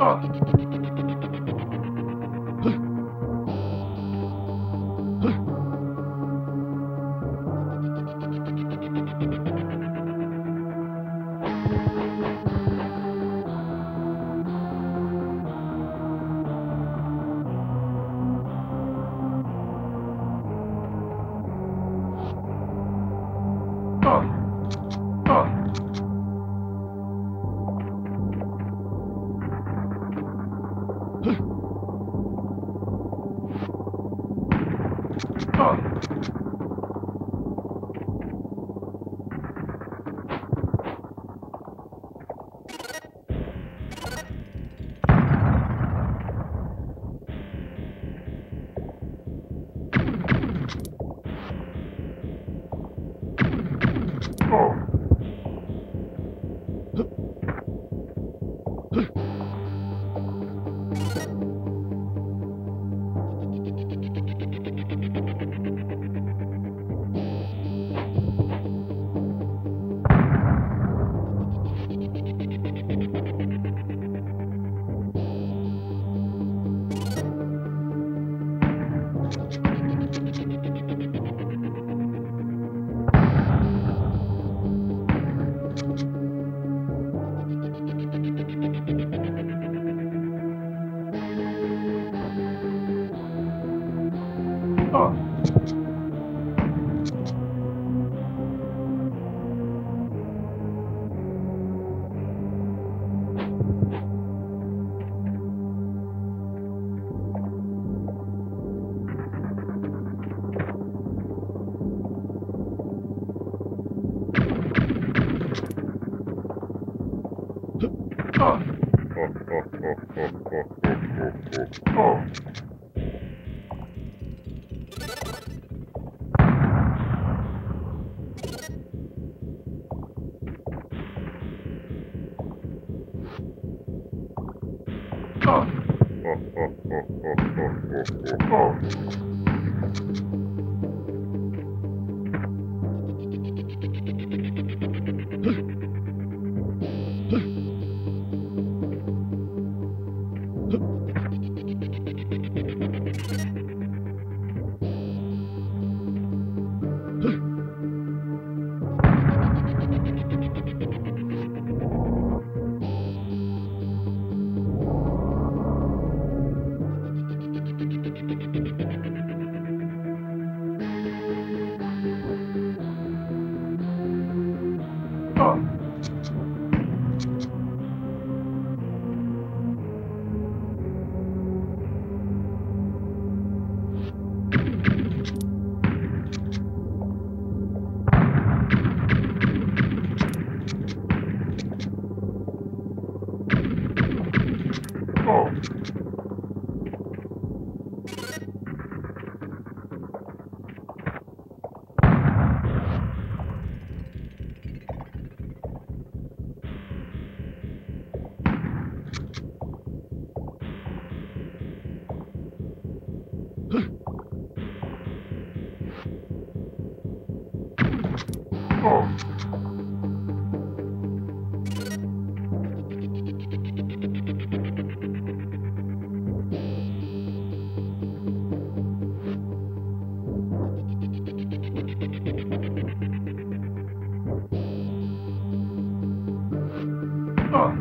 Aa, tut, tut, tut. people. off. Oh. oh, oh, oh. oh. Oh. Oh.